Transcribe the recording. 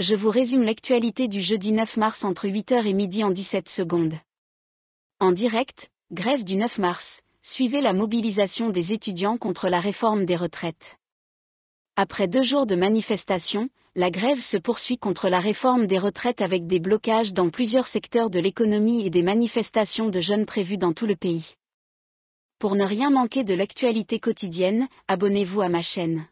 je vous résume l'actualité du jeudi 9 mars entre 8h et midi en 17 secondes. En direct, grève du 9 mars, suivez la mobilisation des étudiants contre la réforme des retraites. Après deux jours de manifestation, la grève se poursuit contre la réforme des retraites avec des blocages dans plusieurs secteurs de l'économie et des manifestations de jeunes prévues dans tout le pays. Pour ne rien manquer de l'actualité quotidienne, abonnez-vous à ma chaîne.